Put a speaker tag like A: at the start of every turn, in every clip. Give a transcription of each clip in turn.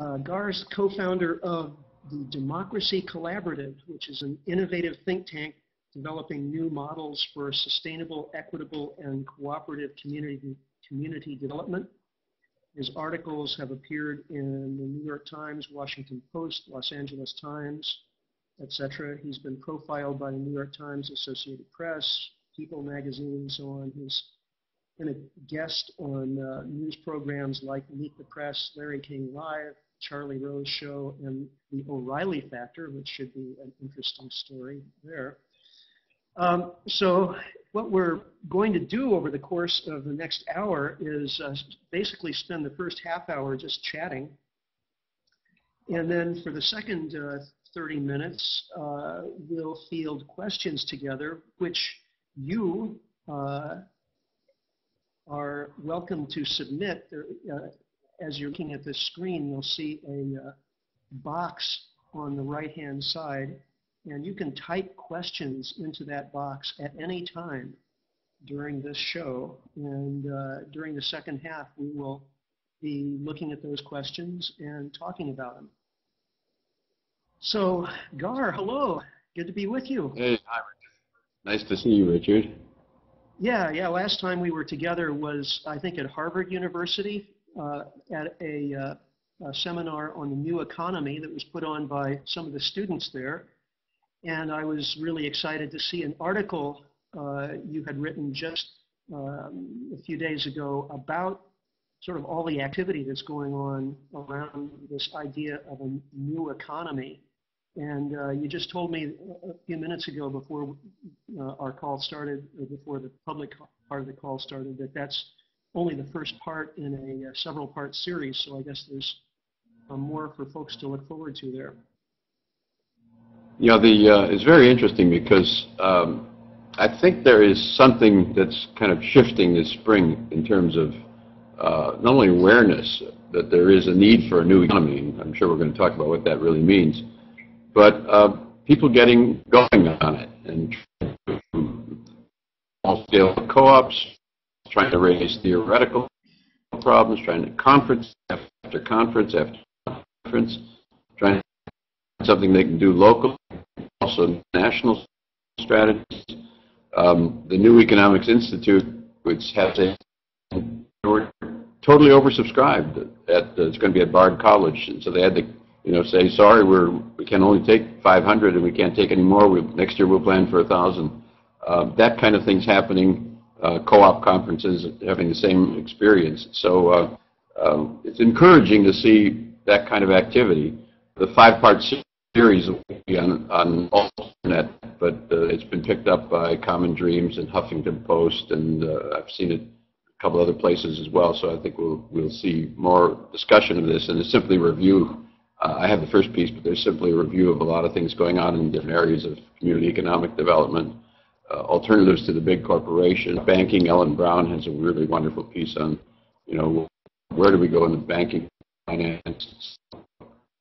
A: Uh, co-founder of the Democracy Collaborative, which is an innovative think tank developing new models for sustainable, equitable, and cooperative community, community development. His articles have appeared in the New York Times, Washington Post, Los Angeles Times, etc. He's been profiled by the New York Times, Associated Press, People magazine, and so on. He's been a guest on uh, news programs like Meet the Press, Larry King Live, Charlie Rose Show, and The O'Reilly Factor, which should be an interesting story there. Um, so what we're going to do over the course of the next hour is uh, basically spend the first half hour just chatting. And then for the second uh, 30 minutes, uh, we'll field questions together, which you uh, are welcome to submit. Uh, as you're looking at this screen, you'll see a uh, box on the right-hand side, and you can type questions into that box at any time during this show. And uh, during the second half, we will be looking at those questions and talking about them. So, Gar, hello. Good to be with you.
B: Hey, hi, Richard. Nice to see you, Richard.
A: Yeah, yeah. Last time we were together was, I think, at Harvard University at a, uh, a, seminar on the new economy that was put on by some of the students there. And I was really excited to see an article uh, you had written just um, a few days ago about sort of all the activity that's going on around this idea of a new economy. And uh, you just told me a few minutes ago before uh, our call started, or before the public part of the call started, that that's only the first part in a uh, several part series. So I guess there's uh, more for folks to look forward to there.
B: Yeah, the uh, it's very interesting because um, I think there is something that's kind of shifting this spring in terms of uh, not only awareness that there is a need for a new economy. I'm sure we're going to talk about what that really means but uh, people getting going on it and small-scale co-ops, trying to raise theoretical problems, trying to conference after conference after conference, trying to something they can do locally, also national strategies. Um, the New Economics Institute, which has a totally oversubscribed. At, uh, it's going to be at Bard College, and so they had to you know, say, sorry, we're, we can only take 500 and we can't take any more. We, next year we'll plan for a 1,000. Uh, that kind of thing's happening. Uh, co-op conferences having the same experience. So uh, um, it's encouraging to see that kind of activity. The five-part series will be on, on AlterNet, but uh, it's been picked up by Common Dreams and Huffington Post, and uh, I've seen it a couple other places as well. So I think we'll we'll see more discussion of this, and it's simply review uh, I have the first piece, but there's simply a review of a lot of things going on in different areas of community economic development, alternatives to the big corporation. Banking, Ellen Brown has a really wonderful piece on, you know, where do we go in the banking finance.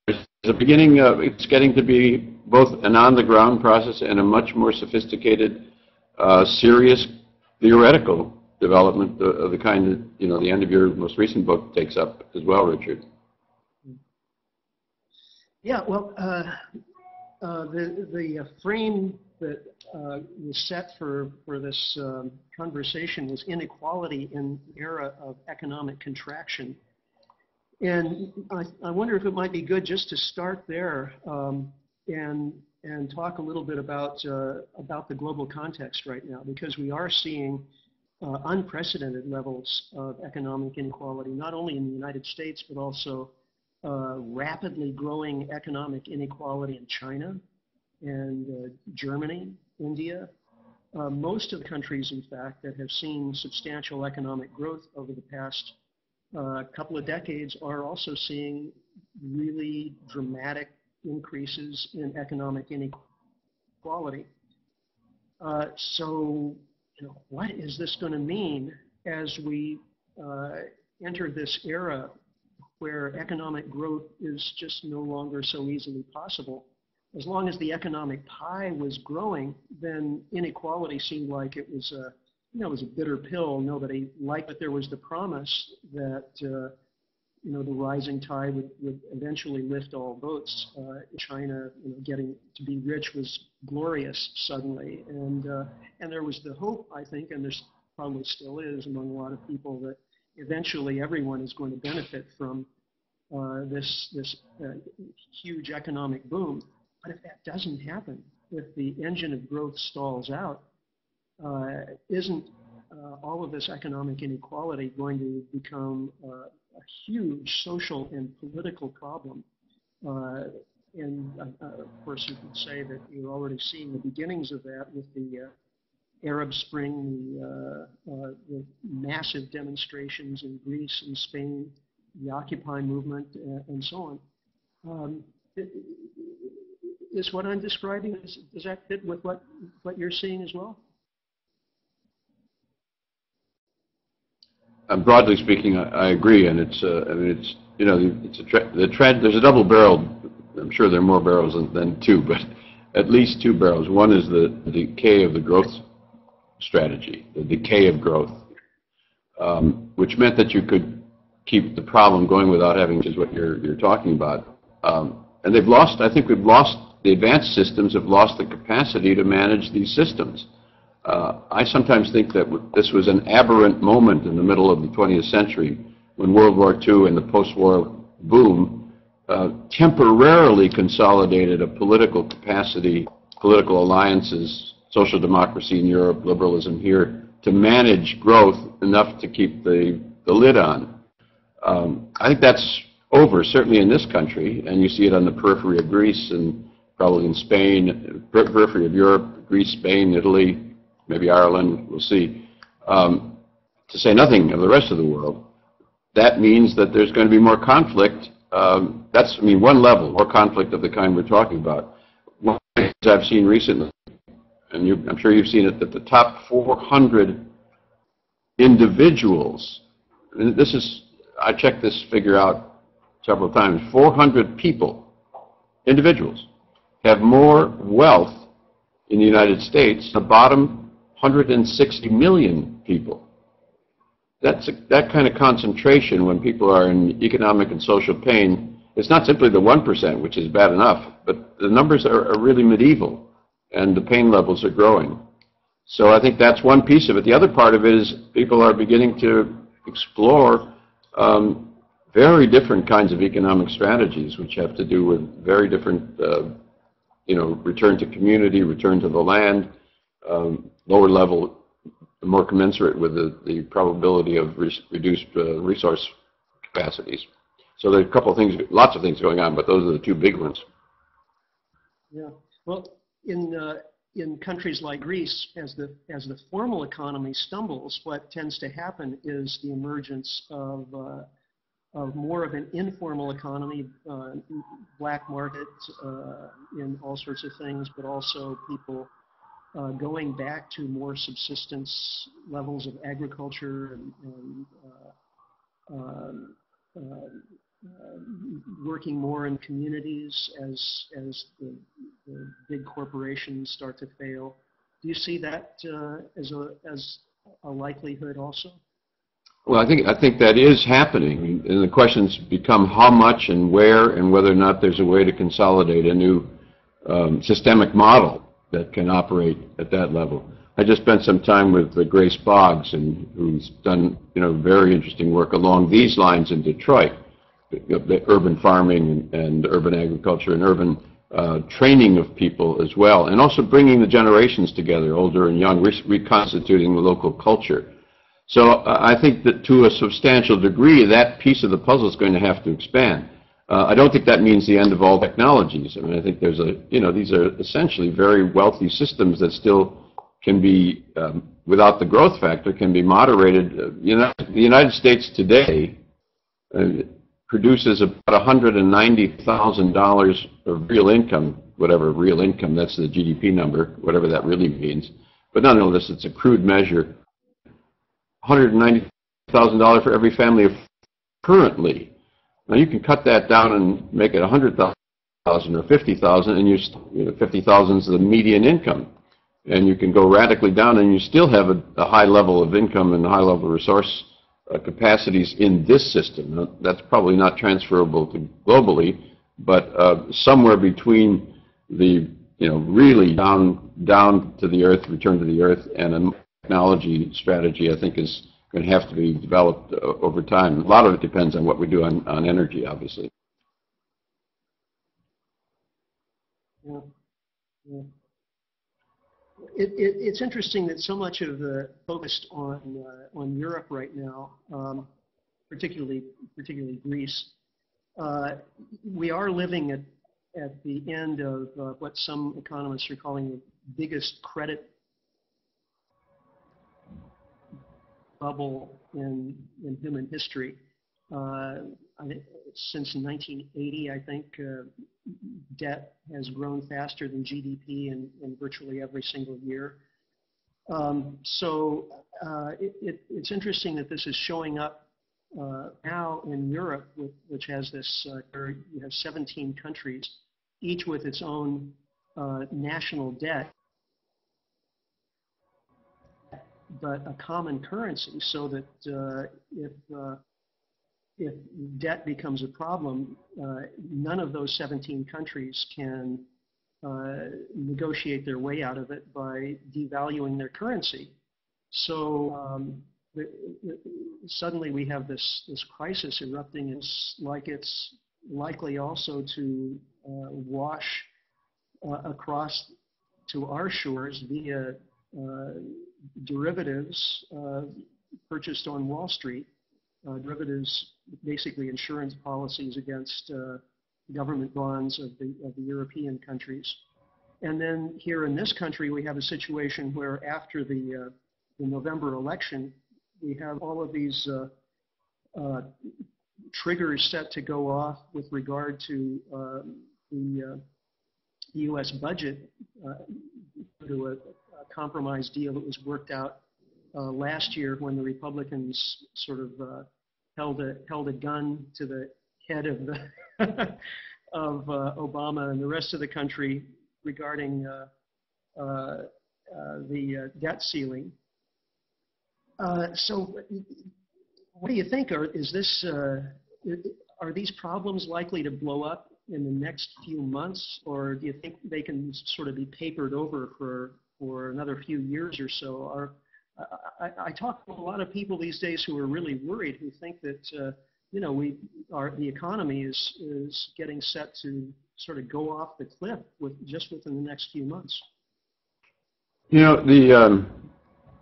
B: There's a beginning, uh, it's getting to be both an on-the-ground process and a much more sophisticated, uh, serious theoretical development of the kind that, you know, the end of your most recent book takes up as well, Richard.
A: Yeah, well, uh, uh, the, the uh, frame that uh, was set for, for this um, conversation was inequality in the era of economic contraction. And I, I wonder if it might be good just to start there um, and, and talk a little bit about, uh, about the global context right now, because we are seeing uh, unprecedented levels of economic inequality, not only in the United States, but also uh, rapidly growing economic inequality in China and uh, Germany, India. Uh, most of the countries, in fact, that have seen substantial economic growth over the past uh, couple of decades are also seeing really dramatic increases in economic inequality. Uh, so, you know, what is this going to mean as we uh, enter this era where economic growth is just no longer so easily possible. As long as the economic pie was growing, then inequality seemed like it was a, you know, it was a bitter pill. Nobody liked, but there was the promise that uh, you know, the rising tide would, would eventually lift all boats. Uh, China, you know, getting to be rich was glorious suddenly, and uh, and there was the hope, I think, and there's probably still is among a lot of people that eventually everyone is going to benefit from uh, this this uh, huge economic boom. But if that doesn't happen, if the engine of growth stalls out, uh, isn't uh, all of this economic inequality going to become uh, a huge social and political problem? Uh, and uh, of course, you could say that you're already seeing the beginnings of that with the Arab Spring, the, the massive demonstrations in Greece and Spain, the Occupy movement, and so on. Um, is what I'm describing, is, does that fit with what, what you're seeing as well?
B: Um, broadly speaking, I, I, agree, and it's, uh, I mean, it's, you know, it's a the trend. There's a double barrel. I'm sure there are more barrels than, than two, but at least two barrels. One is the, the decay of the growth strategy, the decay of growth, um, which meant that you could keep the problem going without having, which is what you're you're talking about. Um, and they've lost. I think we've lost the advanced systems have lost the capacity to manage these systems. Uh, I sometimes think that this was an aberrant moment in the middle of the 20th century when World War II and the post-war boom uh, temporarily consolidated a political capacity, political alliances, social democracy in Europe, liberalism here, to manage growth enough to keep the, the lid on. Um, I think that's over, certainly in this country, and you see it on the periphery of Greece and probably in Spain, periphery of Europe, Greece, Spain, Italy, maybe Ireland, we'll see, um, to say nothing of the rest of the world, that means that there's going to be more conflict. Um, that's, I mean, one level, more conflict of the kind we're talking about. One of the I've seen recently, and you, I'm sure you've seen it, that the top 400 individuals, and this is, I checked this figure out several times, 400 people, individuals, have more wealth in the United States, the bottom 160 million people. That's a, that kind of concentration when people are in economic and social pain. It's not simply the 1%, which is bad enough, but the numbers are, are really medieval, and the pain levels are growing. So I think that's one piece of it. The other part of it is people are beginning to explore um, very different kinds of economic strategies, which have to do with very different uh, you know, return to community, return to the land, um, lower level, more commensurate with the, the probability of re reduced uh, resource capacities. So there are a couple of things, lots of things going on, but those are the two big ones.
A: Yeah. Well, in uh, in countries like Greece, as the as the formal economy stumbles, what tends to happen is the emergence of uh, of more of an informal economy, uh, black market uh, in all sorts of things, but also people uh, going back to more subsistence levels of agriculture and, and uh, um, uh, working more in communities as as the, the, big corporations start to fail. Do you see that uh, as a as a likelihood also?
B: Well, I think I think that is happening, and the questions become how much and where, and whether or not there's a way to consolidate a new um, systemic model that can operate at that level. I just spent some time with uh, Grace Boggs, and who's done you know very interesting work along these lines in Detroit, the, the urban farming and, and, urban agriculture and urban uh, training of people as well, and also bringing the generations together, older and young, re reconstituting the local culture. So uh, I think that to a substantial degree, that piece of the puzzle is going to have to expand. Uh, I don't think that means the end of all technologies. I mean, I think there's a, you know, these are essentially very wealthy systems that still can be, um, without the growth factor, can be moderated. Uh, you know, the United States today uh, produces about $190,000 of real income, whatever real income, that's the GDP number, whatever that really means. But nonetheless, it's a crude measure $190,000 for every family currently. Now you can cut that down and make it 100,000 or 50,000 and you, you know, 50,000 is the median income. And you can go radically down and you still have a, a high level of income and high level of resource uh, capacities in this system. Now, That's probably not transferable to globally, but uh, somewhere between the, you know, really down, down to the earth, return to the earth, and a technology strategy, I think is going to have to be developed uh, over time. A lot of it depends on what we do on, on energy, obviously.
A: Yeah. Yeah. It, it, it's interesting that so much of the focused on uh, on Europe right now, um, particularly particularly Greece. Uh, we are living at at the end of uh, what some economists are calling the biggest credit bubble in in human history. Uh, since 1980, I think uh, debt has grown faster than GDP in, in virtually every single year. Um, so uh, it, it, it's interesting that this is showing up uh, now in Europe, which has this, uh, you have 17 countries, each with its own uh, national debt, but a common currency so that uh, if if debt becomes a problem, uh, none of those 17 countries can uh, negotiate their way out of it by devaluing their currency. So um, the, the, suddenly we have this, this crisis erupting. It's like it's likely also to uh, wash uh, across to our shores via uh, derivatives uh, purchased on Wall Street uh, derivatives, basically insurance policies against uh, government bonds of the, of the European countries. And then here in this country, we have a situation where after the, uh, the November election, we have all of these uh, uh, triggers set to go off with regard to uh, the U.S. budget to a, a compromise deal that was worked out uh, last year when the Republicans sort of uh, held a held a gun to the head of the of uh, Obama and the rest of the country regarding uh, uh, uh, the debt ceiling. so, what do you think? Are is this are these problems likely to blow up in the next few months, or do you think they can sort of be papered over for for another few years or so? I, I, talk to a lot of people these days who are really worried, who think that uh, you know we our the economy is is getting set to sort of go off the cliff with just within the next few months.
B: You know, the um,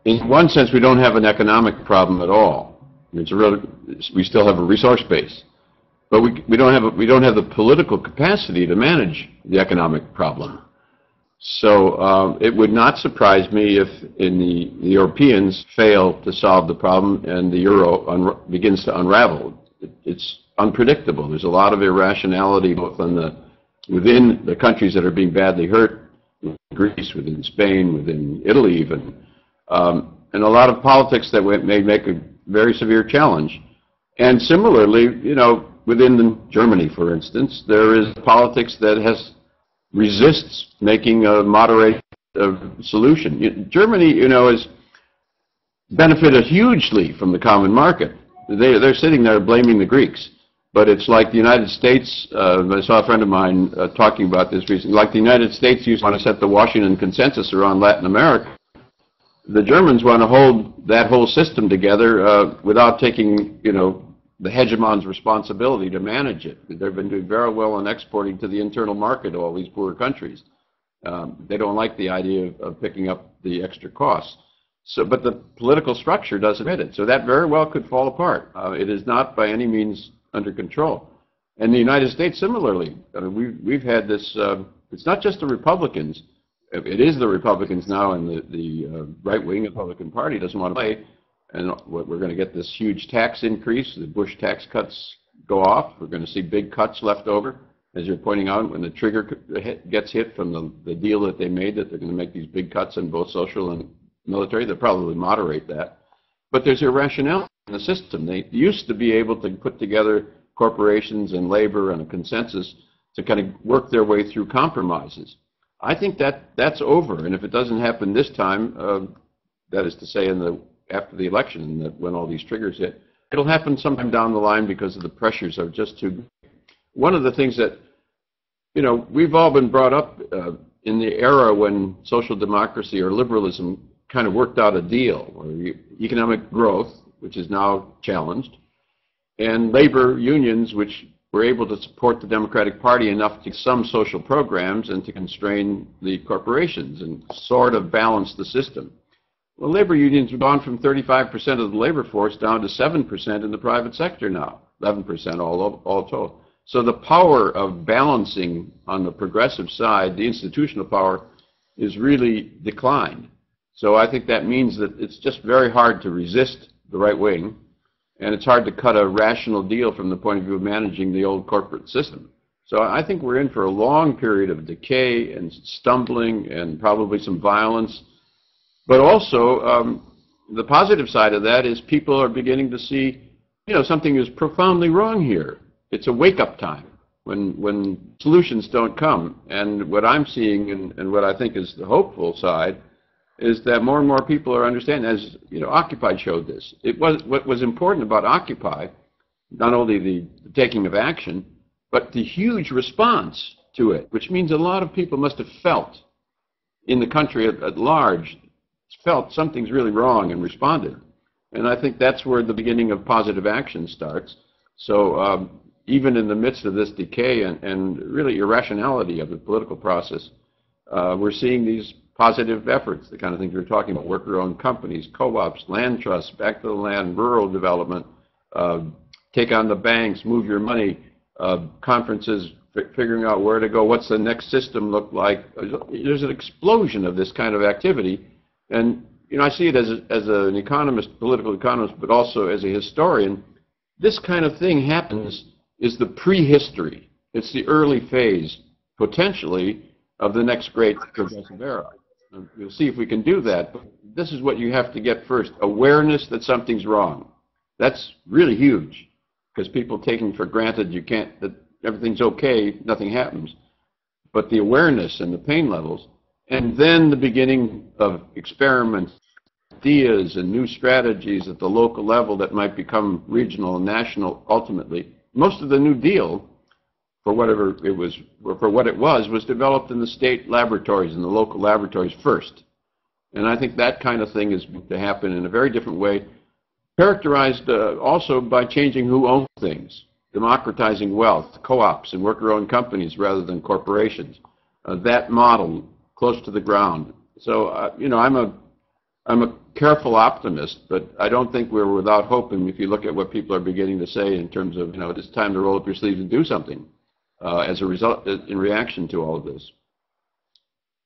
B: in one sense we don't have an economic problem at all. It's a real we still have a resource base, but we we don't have a, we don't have the political capacity to manage the economic problem. So um, it would not surprise me if in the, the, Europeans fail to solve the problem and the euro begins to unravel. It, it's unpredictable. There's a lot of irrationality both on the, within the countries that are being badly hurt, Greece, within Spain, within Italy even, um, and a lot of politics that may make a very severe challenge. And similarly, you know, within Germany, for instance, there is politics that has resists making a moderate uh, solution. Germany, you know, has benefited hugely from the common market. They, they're sitting there blaming the Greeks. But it's like the United States, uh, I saw a friend of mine uh, talking about this recently, like the United States used to want to set the Washington Consensus around Latin America. The Germans want to hold that whole system together uh, without taking, you know, the hegemon's responsibility to manage it. They've been doing very well in exporting to the internal market, all these poor countries. Um, they don't like the idea of, of, picking up the extra costs. So, but the political structure doesn't fit it. So that very well could fall apart. Uh, it is not by any means under control. And the United States similarly. I mean, we've, we've had this, uh, it's not just the Republicans. It is the Republicans now and the, the uh, right-wing Republican Party doesn't want to play and we're going to get this huge tax increase. The Bush tax cuts go off. We're going to see big cuts left over. As you're pointing out, when the trigger gets hit from the, the deal that they made that they're going to make these big cuts in both social and military, they'll probably moderate that. But there's irrationality in the system. They used to be able to put together corporations and labor and a consensus to kind of work their way through compromises. I think that that's over. And if it doesn't happen this time, uh, that is to say in the after the election that when all these triggers hit, it'll happen sometime down the line because of the pressures are just too. One of the things that, you know, we've all been brought up uh, in the era when social democracy or liberalism kind of worked out a deal, or economic growth, which is now challenged, and labor unions, which were able to support the Democratic Party enough to some social programs and to constrain the corporations and sort of balance the system. Well, labor unions have gone from 35% of the labor force down to 7% in the private sector now, 11% all, all told. So the power of balancing on the progressive side, the institutional power, is really declined. So I think that means that it's just very hard to resist the right wing and it's hard to cut a rational deal from the point of view of managing the old corporate system. So I think we're in for a long period of decay and stumbling and probably some violence. But also, um, the positive side of that is people are beginning to see, you know, something is profoundly wrong here. It's a wake-up time when, when solutions don't come. And what I'm seeing and, and what I think is the hopeful side is that more and more people are understanding, as you know, Occupy showed this. It was what was important about Occupy, not only the, taking of action, but the huge response to it, which means a lot of people must have felt in the country at, at large, felt something's really wrong and responded. And I think that's where the beginning of positive action starts. So um, even in the midst of this decay and, and really irrationality of the political process, uh, we're seeing these positive efforts, the kind of things we are talking about, worker-owned companies, co-ops, land trusts, back to the land, rural development, uh, take on the banks, move your money, uh, conferences, figuring out where to go, what's the next system look like. There's an explosion of this kind of activity. And, you know, I see it as, a, as an economist, political economist, but also as a historian. This kind of thing happens is the prehistory. It's the early phase, potentially, of the next great progressive era. And We'll see if we can do that. But this is what you have to get first. Awareness that something's wrong. That's really huge because people taking for granted you can't, that everything's okay, nothing happens. But the awareness and the pain levels, and then the beginning of experiments, ideas and new strategies at the local level that might become regional and national ultimately. Most of the New Deal for whatever it was, for what it was, was developed in the state laboratories and the local laboratories first. And I think that kind of thing is to happen in a very different way, characterized uh, also by changing who owns things, democratizing wealth, co-ops and worker-owned companies rather than corporations. Uh, that model close to the ground. So, uh, you know, I'm a, I'm a careful optimist, but I don't think we're without hope. And if you look at what people are beginning to say in terms of, you know, it's time to roll up your sleeves and do something uh, as a result, uh, in reaction to all of this.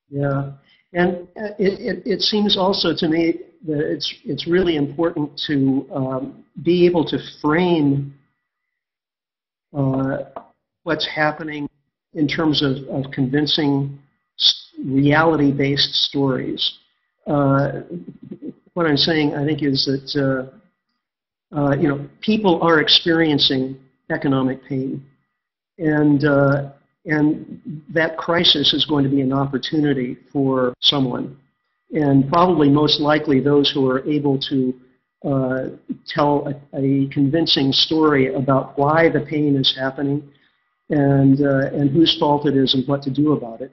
A: Yeah, and uh, it, it, it, seems also to me that it's, it's really important to um, be able to frame uh, what's happening in terms of, of convincing reality-based stories. Uh, what I'm saying, I think, is that uh, uh, you know people are experiencing economic pain. And, uh, and that crisis is going to be an opportunity for someone. And probably most likely those who are able to uh, tell a, a, convincing story about why the pain is happening and, uh, and whose fault it is and what to do about it.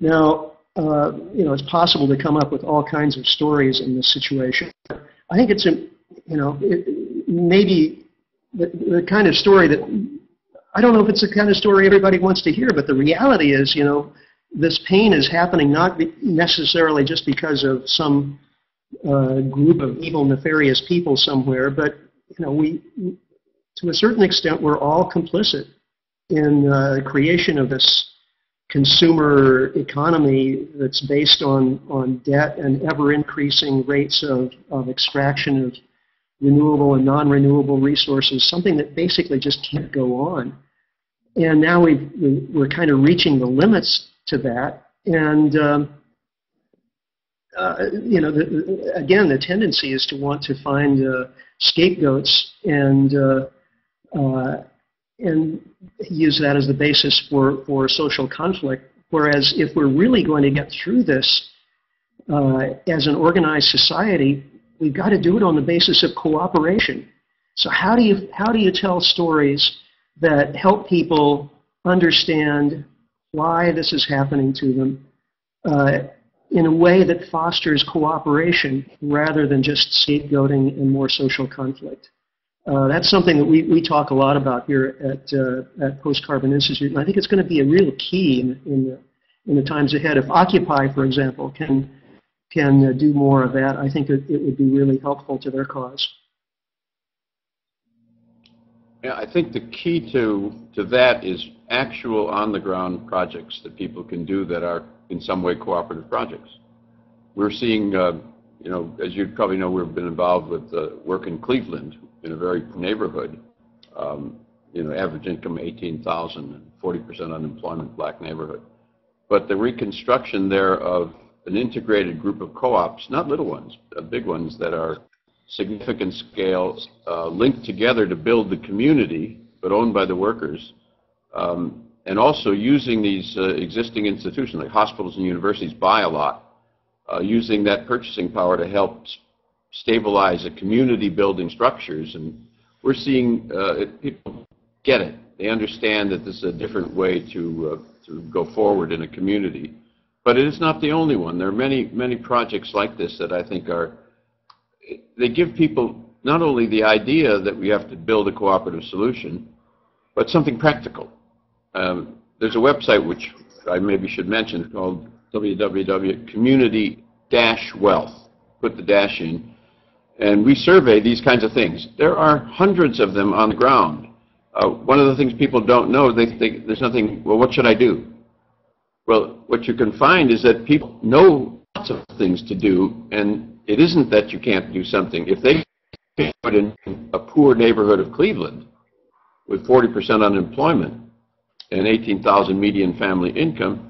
A: Now, uh, you know, it's possible to come up with all kinds of stories in this situation. I think it's, a, you know, it, maybe the, the kind of story that I don't know if it's the kind of story everybody wants to hear, but the reality is, you know, this pain is happening not necessarily just because of some uh, group of evil, nefarious people somewhere, but you know, we, to a certain extent, we're all complicit in uh, the creation of this consumer economy that's based on, on debt and ever increasing rates of, of extraction of renewable and non-renewable resources, something that basically just can't go on. And now we we're kind of reaching the limits to that. And, um, uh, you know, the, again, the tendency is to want to find uh, scapegoats and, uh, uh, and use that as the basis for, for social conflict. Whereas if we're really going to get through this uh, as an organized society, we've got to do it on the basis of cooperation. So how do you how do you tell stories that help people understand why this is happening to them uh, in a way that fosters cooperation rather than just scapegoating and more social conflict? Uh, that's something that we, we talk a lot about here at, uh, at Post Carbon Institute, and I think it's going to be a real key in, in, the, in the times ahead. If Occupy, for example, can, can uh, do more of that, I think it, it would be really helpful to their cause.
B: Yeah, I think the key to, to that is actual on-the-ground projects that people can do that are in some way cooperative projects. We're seeing, uh, you know, as you probably know, we've been involved with uh, work in Cleveland in a very neighborhood, um, you know, average income 18,000 and 40% unemployment, black neighborhood. But the reconstruction there of an integrated group of co-ops, not little ones, uh, big ones that are significant scale, uh, linked together to build the community, but owned by the workers, um, and also using these uh, existing institutions like hospitals and universities buy a lot, uh, using that purchasing power to help stabilize a community building structures. And we're seeing uh, people get it. They understand that this is a different way to, uh, to go forward in a community. But it is not the only one. There are many, many projects like this that I think are they give people not only the idea that we have to build a cooperative solution, but something practical. Um, there's a website which I maybe should mention called www.community-wealth. Put the dash in. And we survey these kinds of things. There are hundreds of them on the ground. Uh, one of the things people don't know, they think there's nothing, well, what should I do? Well, what you can find is that people know lots of things to do, and it isn't that you can't do something. If they put in a poor neighborhood of Cleveland with 40% unemployment and 18,000 median family income,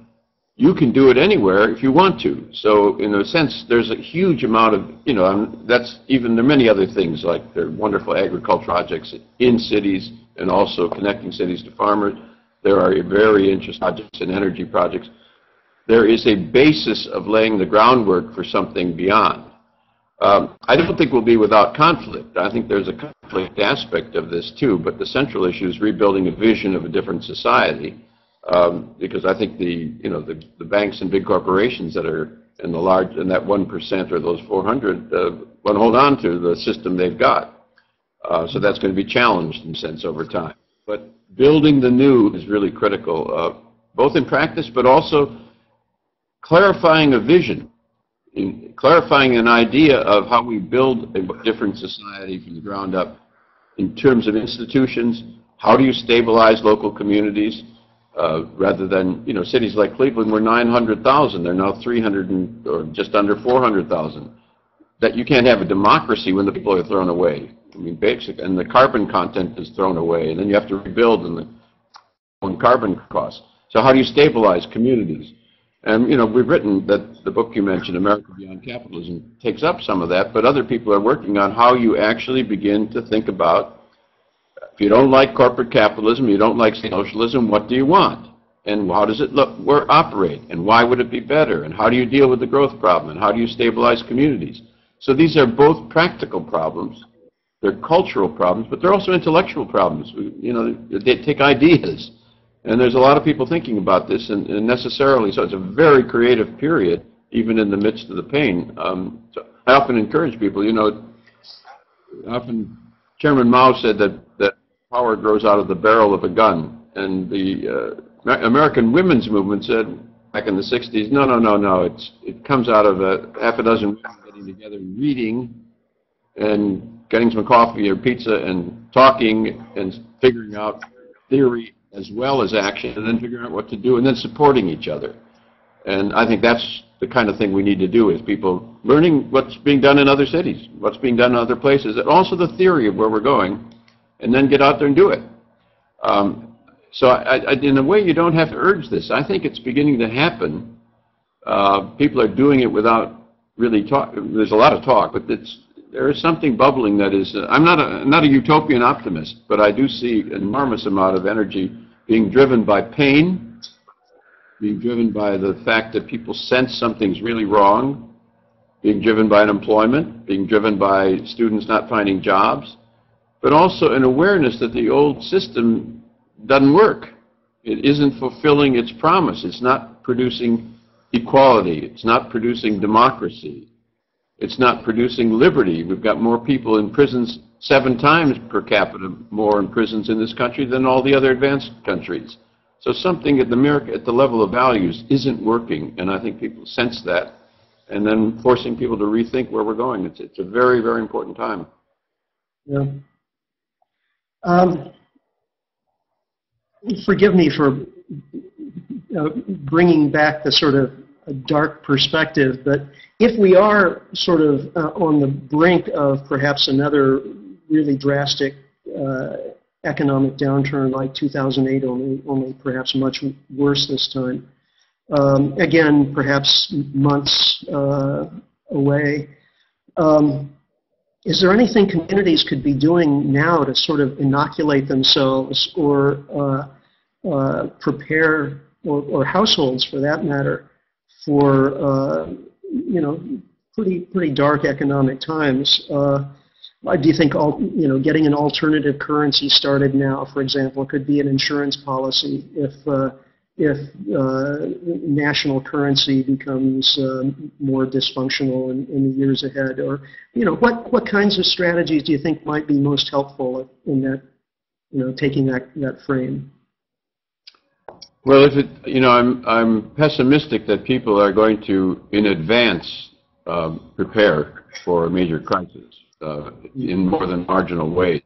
B: you can do it anywhere if you want to. So in a sense, there's a huge amount of, you know, um, that's even, there are many other things like there are wonderful agricultural projects in cities and also connecting cities to farmers. There are very interesting projects and energy projects. There is a basis of laying the groundwork for something beyond. Um, I don't think we'll be without conflict. I think there's a conflict aspect of this too, but the central issue is rebuilding a vision of a different society. Um, because I think the you know the, the banks and big corporations that are in the large in that one percent or those 400 uh, want to hold on to the system they've got. Uh, so that's going to be challenged in sense over time. But building the new is really critical, uh, both in practice but also clarifying a vision in clarifying an idea of how we build a different society from the ground up in terms of institutions. How do you stabilize local communities uh, rather than, you know, cities like Cleveland were 900,000. They're now 300 and, or just under 400,000. That you can't have a democracy when the people are thrown away. I mean, basic, and the carbon content is thrown away, and then you have to rebuild and the on carbon costs. So how do you stabilize communities? And, you know, we've written that the book you mentioned, America Beyond Capitalism, takes up some of that, but other people are working on how you actually begin to think about, if you don't like corporate capitalism, you don't like socialism, what do you want? And how does it look, where operate? And why would it be better? And how do you deal with the growth problem? And how do you stabilize communities? So these are both practical problems. They're cultural problems, but they're also intellectual problems. You know, they take ideas and there's a lot of people thinking about this, and, and necessarily, so it's a very creative period, even in the midst of the pain. Um, so I often encourage people, you know, often Chairman Mao said that, that power grows out of the barrel of a gun, and the uh, American women's movement said back in the 60s, no, no, no, no, it's, it comes out of a half a dozen women getting together reading and getting some coffee or pizza and talking and figuring out theory as well as action, and then figuring out what to do, and then supporting each other. And I think that's the kind of thing we need to do is people learning what's being done in other cities, what's being done in other places, and also the theory of where we're going, and then get out there and do it. Um, so I, I, in a way, you don't have to urge this. I think it's beginning to happen. Uh, people are doing it without really talk. There's a lot of talk, but there is something bubbling that is, uh, I'm not a, not a utopian optimist, but I do see an enormous amount of energy being driven by pain, being driven by the fact that people sense something's really wrong, being driven by unemployment, being driven by students not finding jobs, but also an awareness that the old system doesn't work. It isn't fulfilling its promise. It's not producing equality. It's not producing democracy. It's not producing liberty. We've got more people in prisons, seven times per capita more in prisons in this country than all the other advanced countries. So something at the, at the level of values isn't working, and I think people sense that, and then forcing people to rethink where we're going. It's, it's a very, very important time.
A: Yeah. Um, forgive me for uh, bringing back the sort of dark perspective, but if we are sort of uh, on the brink of perhaps another really drastic uh, economic downturn like 2008, only, only perhaps much worse this time, um, again, perhaps months uh, away, um, is there anything communities could be doing now to sort of inoculate themselves or uh, uh, prepare, or, or, households for that matter, for uh, you know pretty pretty dark economic times? Uh, do you think all, you know getting an alternative currency started now, for example, could be an insurance policy if uh, if uh, national currency becomes um, more dysfunctional in, in, the years ahead? Or, you know, what, what kinds of strategies do you think might be most helpful in that, you know, taking that, that frame?
B: Well, if it, you know, I'm, I'm pessimistic that people are going to, in advance, um, prepare for a major crisis uh, in more than marginal ways.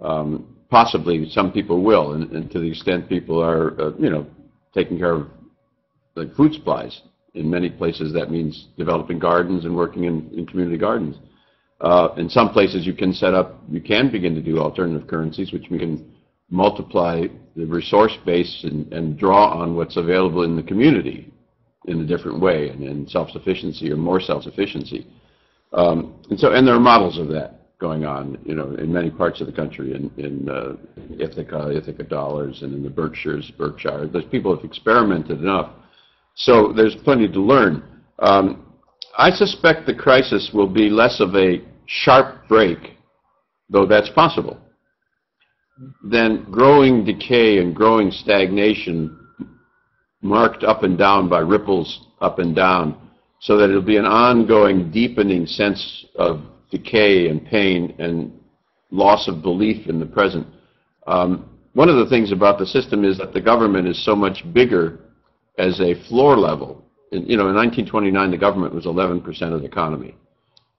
B: Um, possibly some people will, and, and, to the extent people are, uh, you know, taking care of like food supplies. In many places, that means developing gardens and working in, in community gardens. Uh, in some places, you can set up, you can begin to do alternative currencies, which we can multiply the resource base and, and draw on what's available in the community in a different way, and, in self-sufficiency or more self-sufficiency. Um, and so, and there are models of that going on, you know, in many parts of the country, in, in uh, Ithaca, Ithaca dollars, and in the Berkshires, BerkShares. Those people have experimented enough. So there's plenty to learn. Um, I suspect the crisis will be less of a sharp break, though that's possible, than growing decay and growing stagnation marked up and down by ripples up and down, so that it'll be an ongoing deepening sense of decay and pain and loss of belief in the present. Um, one of the things about the system is that the government is so much bigger as a floor level. In, you know, in 1929, the government was 11% of the economy.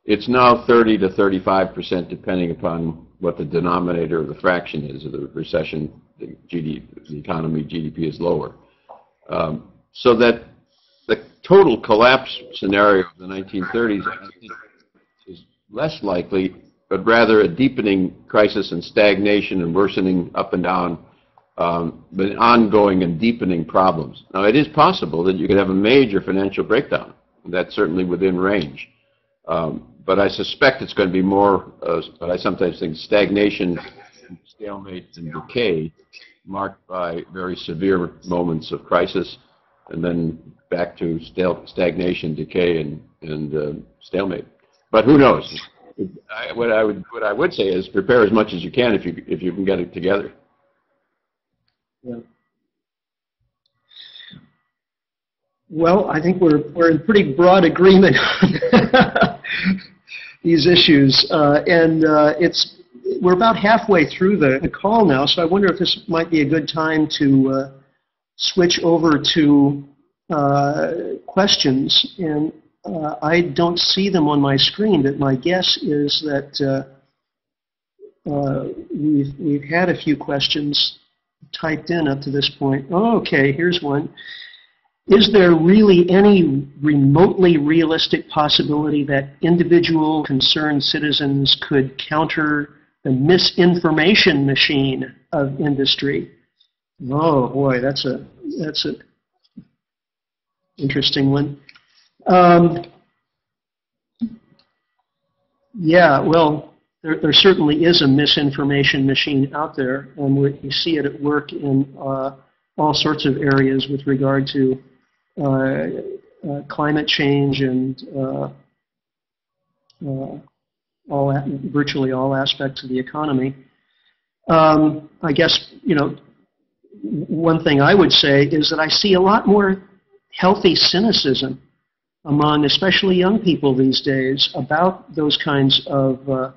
B: It's now 30 to 35%, depending upon what the denominator of the fraction is of the recession. The, GDP, the economy GDP is lower. Um, so that the total collapse scenario of the 1930s, less likely, but rather a deepening crisis and stagnation and worsening up and down, um, but ongoing and deepening problems. Now, it is possible that you could have a major financial breakdown. That's certainly within range. Um, but I suspect it's going to be more, uh, what I sometimes think, stagnation, stalemate, and decay, marked by very severe moments of crisis, and then back to stagnation, decay, and, and uh, stalemate. But who knows? I, what I would what I would say is prepare as much as you can if you if you can get it together.
A: Yeah. Well, I think we're we're in pretty broad agreement on these issues, uh, and uh, it's we're about halfway through the, the, call now. So I wonder if this might be a good time to uh, switch over to uh, questions and uh, I don't see them on my screen, but my guess is that uh, uh, we've, we've had a few questions typed in up to this point. Oh, okay, here's one. Is there really any remotely realistic possibility that individual concerned citizens could counter the misinformation machine of industry? Oh boy, that's a that's a interesting one. Um, yeah, well, there, there, certainly is a misinformation machine out there, and we see it at work in uh, all sorts of areas with regard to uh, uh, climate change and uh, uh, all, virtually all aspects of the economy. Um, I guess, you know, one thing I would say is that I see a lot more healthy cynicism among especially young people these days about those kinds of uh,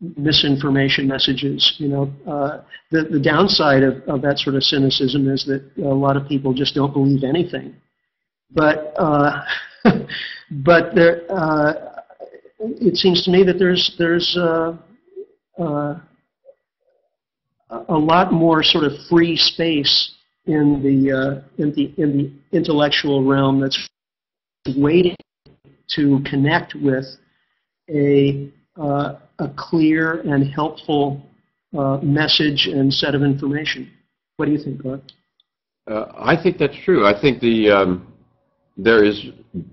A: misinformation messages. You know, uh, the, the downside of, of that sort of cynicism is that a lot of people just don't believe anything. But, uh, but there, uh, it seems to me that there's, there's uh, uh, a lot more sort of free space in the, uh, in the, in the intellectual realm that's waiting to connect with a, uh, a clear and helpful uh, message and set of information. What do you think, Gar?
B: Uh, I think that's true. I think the um, there is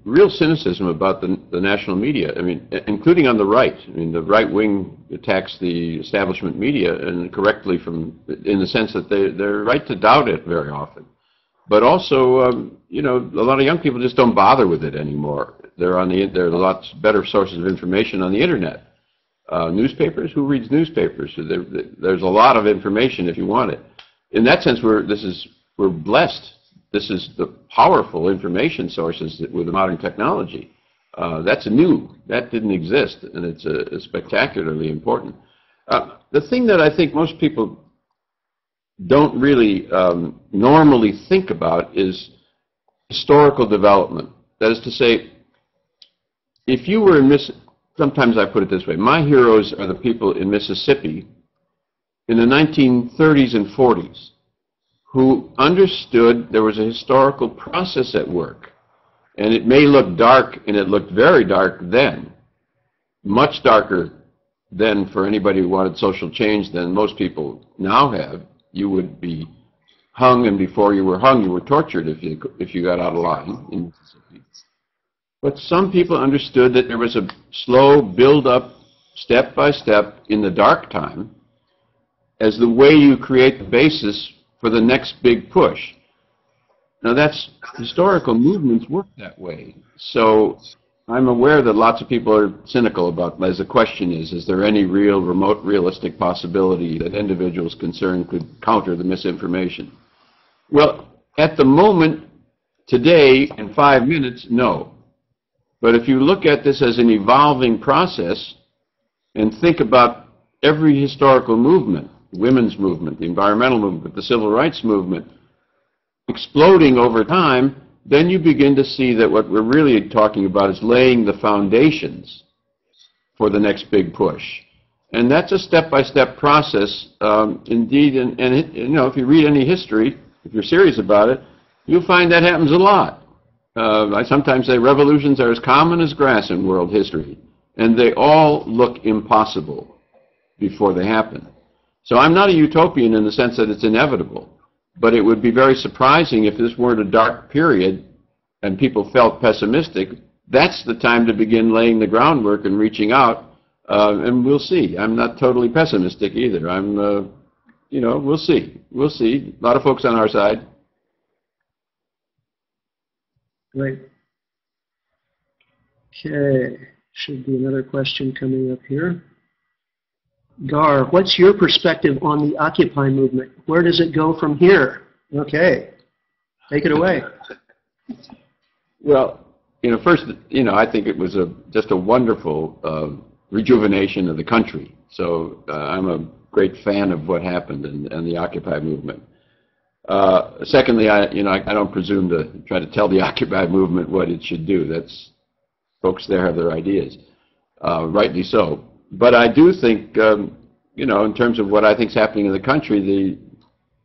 B: real cynicism about the, the national media. I mean, including on the right. I mean, the right wing attacks the establishment media, and correctly from in the sense that they they're right to doubt it very often. But also, um, you know, a lot of young people just don't bother with it anymore. They're on the there are lots better sources of information on the internet. Uh, newspapers? Who reads newspapers? So there, there's a lot of information if you want it. In that sense, we're this is we're blessed. This is the powerful information sources that, with modern technology. Uh, that's new. That didn't exist, and it's uh, spectacularly important. Uh, the thing that I think most people don't really um, normally think about is historical development. That is to say, if you were in Miss, sometimes I put it this way, my heroes are the people in Mississippi in the 1930s and 40s who understood there was a historical process at work. And it may look dark, and it looked very dark then, much darker than for anybody who wanted social change than most people now have. You would be hung, and before you were hung, you were tortured if you, if you got out of line in Mississippi. But some people understood that there was a slow build-up, step by step, in the dark time, as the way you create the basis for the next big push. Now that's, historical movements work that way. So I'm aware that lots of people are cynical about, as the question is, is there any real, remote, realistic possibility that individuals concerned could counter the misinformation? Well, at the moment, today, in five minutes, no. But if you look at this as an evolving process and think about every historical movement, the women's movement, the environmental movement, the civil rights movement, exploding over time, then you begin to see that what we're really talking about is laying the foundations for the next big push. And that's a step-by-step process, um, indeed, and, and it, you know, if you read any history, if you're serious about it, you'll find that happens a lot. Uh, I sometimes say revolutions are as common as grass in world history, and they all look impossible before they happen. So I'm not a utopian in the sense that it's inevitable, but it would be very surprising if this weren't a dark period and people felt pessimistic. That's the time to begin laying the groundwork and reaching out, uh, and we'll see. I'm not totally pessimistic either. I'm, uh, you know, we'll see. We'll see. A lot of folks on our side.
A: Great. Okay, should be another question coming up here. Gar, what's your perspective on the Occupy movement? Where does it go from here? Okay, take it away.
B: Well, you know, first, you know, I think it was a just a wonderful uh, rejuvenation of the country. So uh, I'm a great fan of what happened and, in the Occupy movement. Uh, secondly, I, you know, I, I don't presume to try to tell the Occupy movement what it should do. That's folks there have their ideas, uh, rightly so. But I do think, um, you know, in terms of what I think is happening in the country, the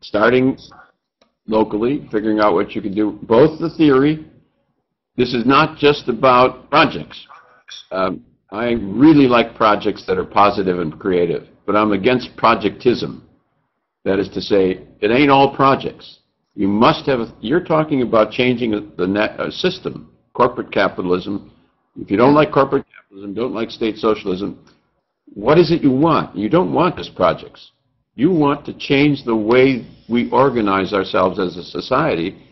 B: starting locally, figuring out what you can do, both the theory. This is not just about projects. Um, I really like projects that are positive and creative, but I'm against projectism. That is to say, it ain't all projects. You must have, a, you're talking about changing the net, uh, system, corporate capitalism. If you don't like corporate capitalism, don't like state socialism, what is it you want? You don't want just projects. You want to change the way we organize ourselves as a society.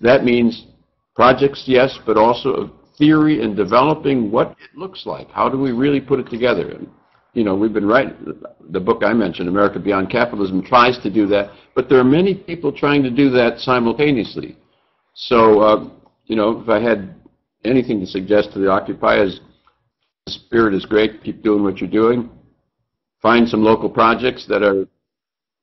B: That means projects, yes, but also theory and developing what it looks like. How do we really put it together? And you know, we've been writing, the book I mentioned, America Beyond Capitalism, tries to do that, but there are many people trying to do that simultaneously. So, uh, you know, if I had anything to suggest to the occupiers, the spirit is great, keep doing what you're doing. Find some local projects that are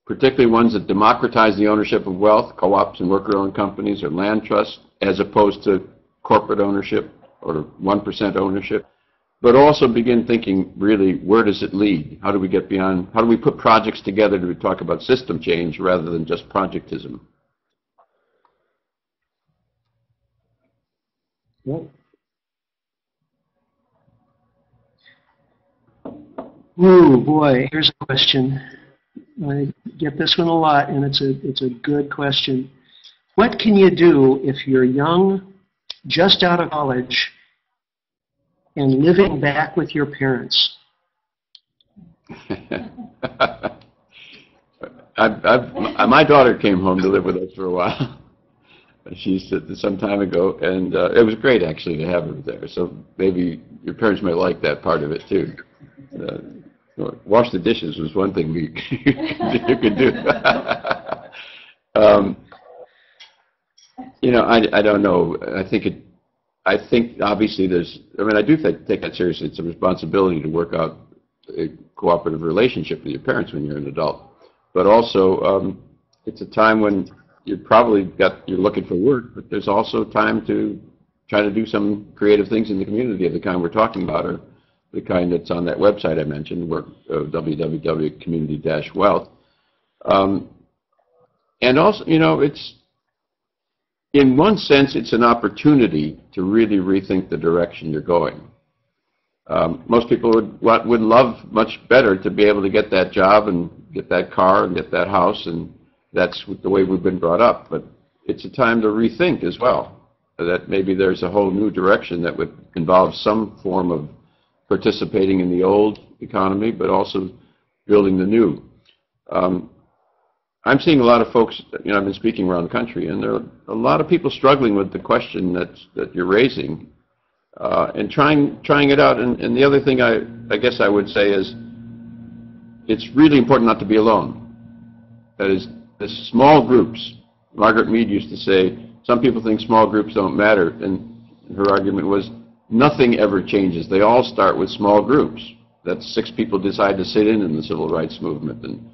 B: particularly ones that democratize the ownership of wealth, co-ops and worker-owned companies or land trusts, as opposed to corporate ownership or 1% ownership. But also begin thinking, really, where does it lead? How do we get beyond, how do we put projects together to talk about system change rather than just projectism?
A: Well, Ooh, boy, here's a question. I get this one a lot, and it's a, it's a good question. What can you do if you're young, just out of college, and living back with your parents?
B: I've, I've, my daughter came home to live with us for a while. She said some time ago, and uh, it was great actually to have her there. So maybe your parents might like that part of it too. Uh, wash the dishes was one thing we you could do. um, you know, I, I don't know. I think it. I think obviously there's. I mean, I do think, take that seriously. It's a responsibility to work out a cooperative relationship with your parents when you're an adult. But also, um, it's a time when you probably got you're looking for work, but there's also time to try to do some creative things in the community of the kind we're talking about, or the kind that's on that website I mentioned, work, uh, www.community-wealth. Um, and also, you know, it's, in one sense, it's an opportunity to really rethink the direction you're going. Um, most people would, would love much better to be able to get that job and get that car and get that house, and that's the way we've been brought up. But it's a time to rethink as well, that maybe there's a whole new direction that would involve some form of participating in the old economy, but also building the new. Um, I'm seeing a lot of folks, you know, I've been speaking around the country, and there are a lot of people struggling with the question that, that you're raising uh, and trying, trying it out. And, and the other thing I, I guess I would say is it's really important not to be alone. That is, the small groups. Margaret Mead used to say, some people think small groups don't matter, and her argument was nothing ever changes. They all start with small groups. That six people decide to sit in in the civil rights movement, and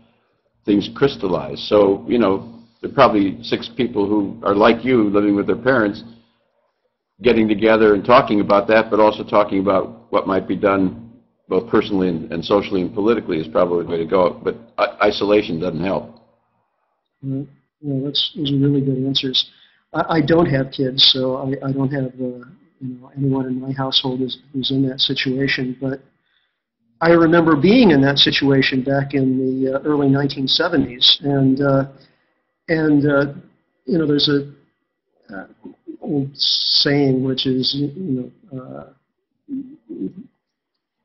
B: things crystallize. So, you know, there are probably six people who are like you, living with their parents, getting together and talking about that, but also talking about what might be done both personally and, and socially and politically is probably the way to go. But isolation doesn't help.
A: Mm, yeah, that's, those are really good answers. I, I don't have kids, so I, I don't have uh, you know, anyone in my household is, is in that situation. But I remember being in that situation back in the uh, early 1970s, and uh, and uh, you know, there's a uh, old saying which is you know, uh,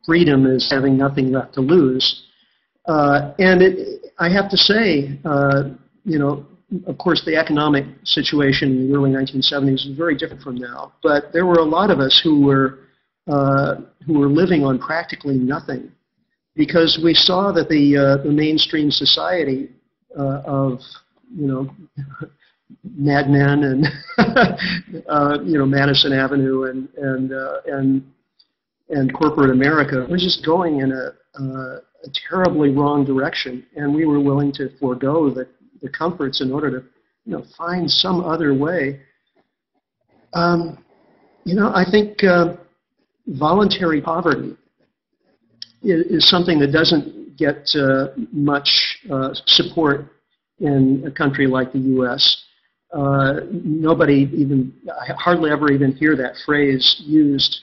A: freedom is having nothing left to lose, uh, and it, I have to say, you know, of course, the economic situation in the early 1970s was very different from now. But there were a lot of us who were uh, who were living on practically nothing because we saw that the uh, the mainstream society uh, of you know madmen and uh, you know Madison Avenue and and uh, and and corporate America was just going in a, uh, a terribly wrong direction, and we were willing to forego the the comforts in order to, you know, find some other way. Um, you know, I think uh, voluntary poverty is, is, something that doesn't get uh, much uh, support in a country like the U.S. Uh, nobody even, I hardly ever even hear that phrase used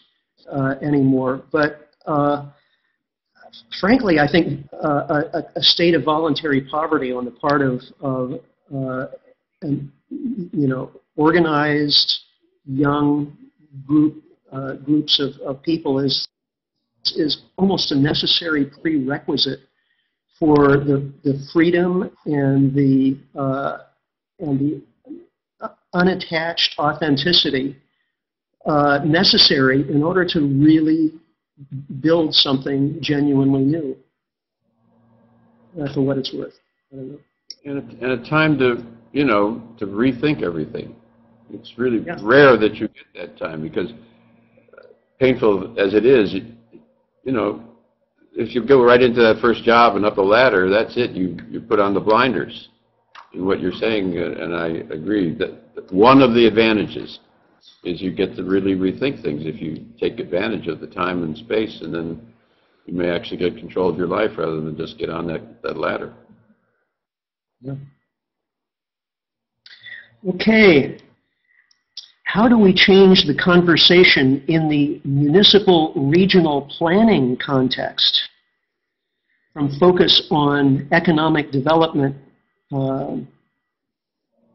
A: uh, anymore. But uh, frankly, I think uh, a, a, state of voluntary poverty on the part of, of uh, an, you know, organized young group uh, groups of, of people is is almost a necessary prerequisite for the, the freedom and the uh, and the unattached authenticity uh, necessary in order to really build something genuinely new. Uh, for what it's worth. I don't know.
B: And a, and a time to, you know, to rethink everything. It's really
A: Yeah.
B: rare that you get that time because uh, painful as it is, you, you know, if you go right into that first job and up the ladder, that's it. You, you put on the blinders. And what you're saying, uh, and I agree, that that one of the advantages is you get to really rethink things if you take advantage of the time and space, and then you may actually get control of your life rather than just get on that, that ladder.
A: Okay. How do we change the conversation in the municipal regional planning context from focus on economic development? Uh,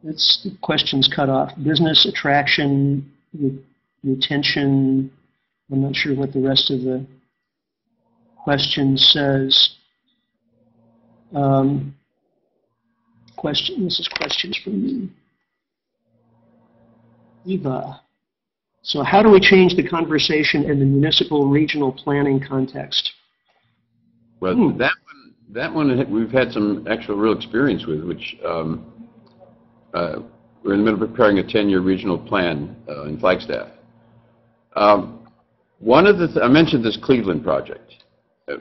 A: That's questions cut off. Business attraction, re- retention. I'm not sure what the rest of the question says. Um, question. This is questions from me. Eva. So how do we change the conversation in the municipal regional planning context?
B: Well,
A: Hmm.
B: that one, that one we've had some actual real experience with, which um, uh, we're in the middle of preparing a 10-year regional plan uh, in Flagstaff. Um, One of the, th- I mentioned this Cleveland project, uh,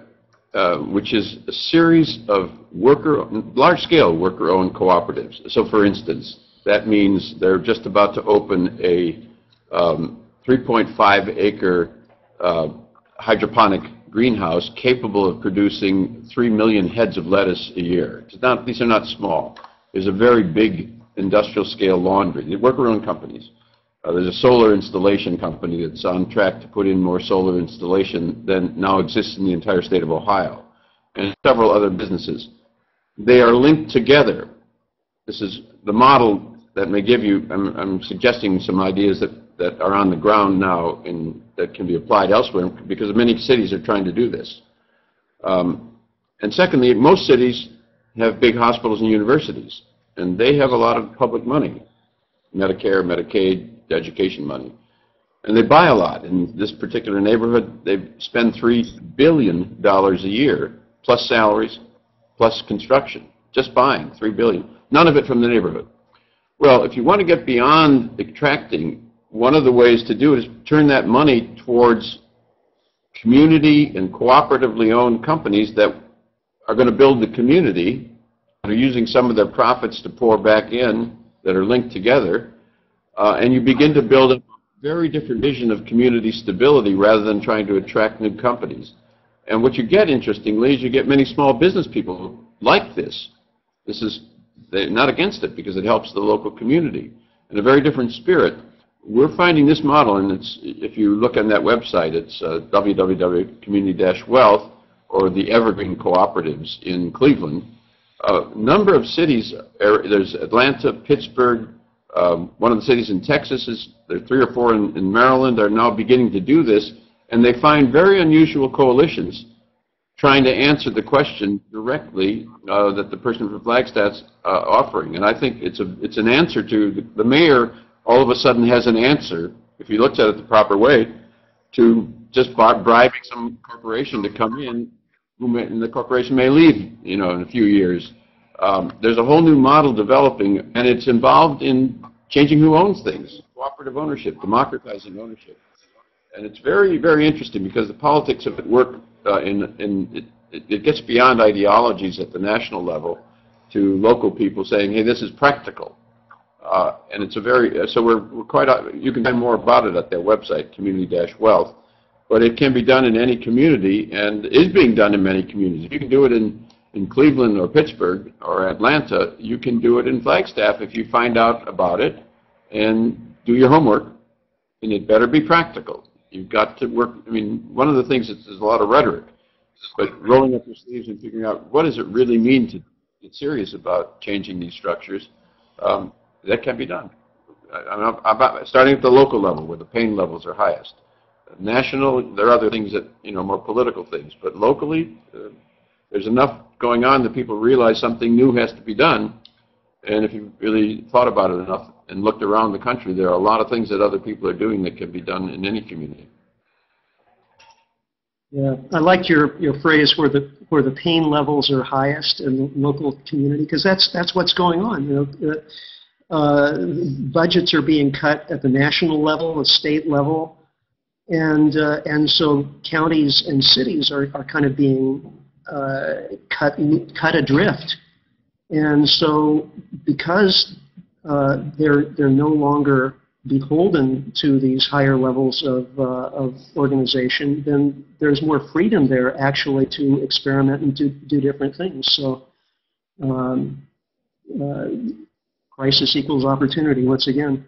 B: uh, which is a series of worker, large-scale worker-owned cooperatives. So for instance, that means they're just about to open a um, 3.5 acre uh, hydroponic greenhouse capable of producing 3 million heads of lettuce a year. Not, these are not small. There's a very big industrial scale laundry. They work around companies. Uh, there's a solar installation company that's on track to put in more solar installation than now exists in the entire state of Ohio, and several other businesses. They are linked together. This is the model that may give you, I'm, I'm suggesting some ideas that, that are on the ground now and that can be applied elsewhere because many cities are trying to do this. Um, and secondly, most cities have big hospitals and universities, and they have a lot of public money, Medicare, Medicaid, education money. And they buy a lot. In this particular neighborhood, they spend $3 billion a year, plus salaries, plus construction, just buying 3 billion. None of it from the neighborhood. Well, if you want to get beyond attracting, one of the ways to do it is turn that money towards community and cooperatively owned companies that are going to build the community, are using some of their profits to pour back in, that are linked together, uh, and you begin to build a very different vision of community stability rather than trying to attract new companies. And what you get, interestingly, is you get many small business people who like this. This is, they're not against it because it helps the local community in a very different spirit. We're finding this model, and it's, if you look on that website, it's uh, www.community-wealth or the Evergreen Cooperatives in Cleveland. A number of cities, er, there's Atlanta, Pittsburgh, um, one of the cities in Texas is, there are three or four in, in Maryland are now beginning to do this, and they find very unusual coalitions trying to answer the question directly uh, that the person from Flagstaff's uh, offering. And I think it's a it's an answer to the, the mayor. All of a sudden has an answer if he looks at it the proper way to just bribing some corporation to come in, who may, the corporation may leave, you know, in a few years. Um, there's a whole new model developing, and it's involved in changing who owns things, cooperative ownership, democratizing ownership. And it's very, very interesting because the politics of it work uh, in, in it, it- it gets beyond ideologies at the national level to local people saying, hey, this is practical. Uh, and it's a very, uh, so we're, we're quite, uh, you can find more about it at their website, community-wealth. But it can be done in any community and is being done in many communities. You can do it in, in Cleveland or Pittsburgh or Atlanta, you can do it in Flagstaff if you find out about it and do your homework. And it better be practical. You've got to work, I mean, one of the things is there's a lot of rhetoric, but rolling up your sleeves and figuring out what does it really mean to get serious about changing these structures, um, that can be done. I- I'm about, starting at the local level where the pain levels are highest. National, there are other things that, you know, more political things, but locally, uh, there's enough going on that people realize something new has to be done. And if you really thought about it enough and looked around the country, there are a lot of things that other people are doing that can be done in any community.
A: Yeah, I liked your, your phrase where the, where the pain levels are highest in the local community, because that's, that's what's going on. You know, uh, uh, budgets are being cut at the national level, the state level, and, uh, and so counties and cities are, are kind of being uh, cut, cut adrift. And so because uh, they're, they're no longer beholden to these higher levels of, uh, of organization, then there's more freedom there actually to experiment and do, do different things. So um, uh, crisis equals opportunity once again.